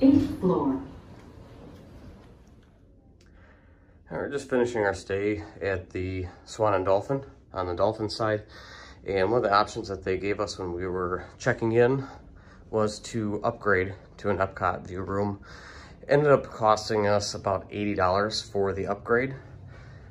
eighth floor. We're just finishing our stay at the Swan and Dolphin on the Dolphin side. And one of the options that they gave us when we were checking in was to upgrade to an Epcot view room. Ended up costing us about $80 for the upgrade.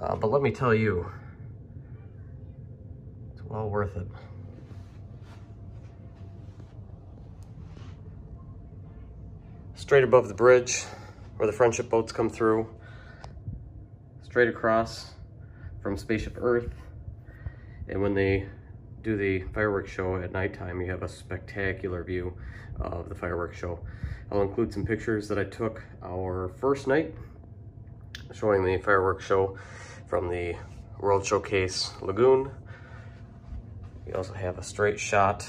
Uh, but let me tell you, it's well worth it. Straight above the bridge where the friendship boats come through, straight across from Spaceship Earth. And when they do the fireworks show at nighttime, you have a spectacular view of the fireworks show. I'll include some pictures that I took our first night showing the fireworks show from the World Showcase Lagoon. We also have a straight shot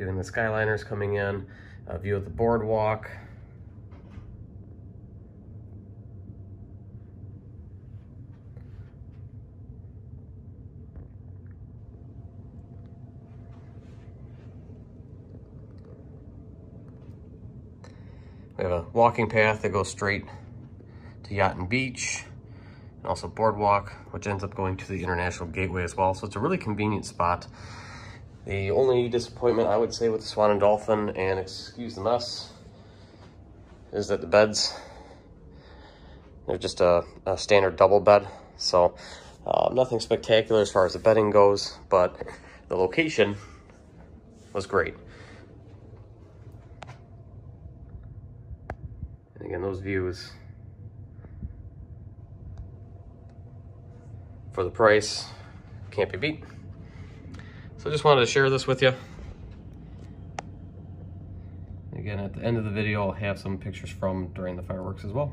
viewing the Skyliners coming in, a view of the boardwalk, We have a walking path that goes straight to Yacht Beach, and also Boardwalk, which ends up going to the International Gateway as well. So it's a really convenient spot. The only disappointment I would say with the Swan and Dolphin, and excuse the mess, is that the beds, they're just a, a standard double bed. So uh, nothing spectacular as far as the bedding goes, but the location was great. And again, those views for the price can't be beat. So I just wanted to share this with you. Again, at the end of the video, I'll have some pictures from during the fireworks as well.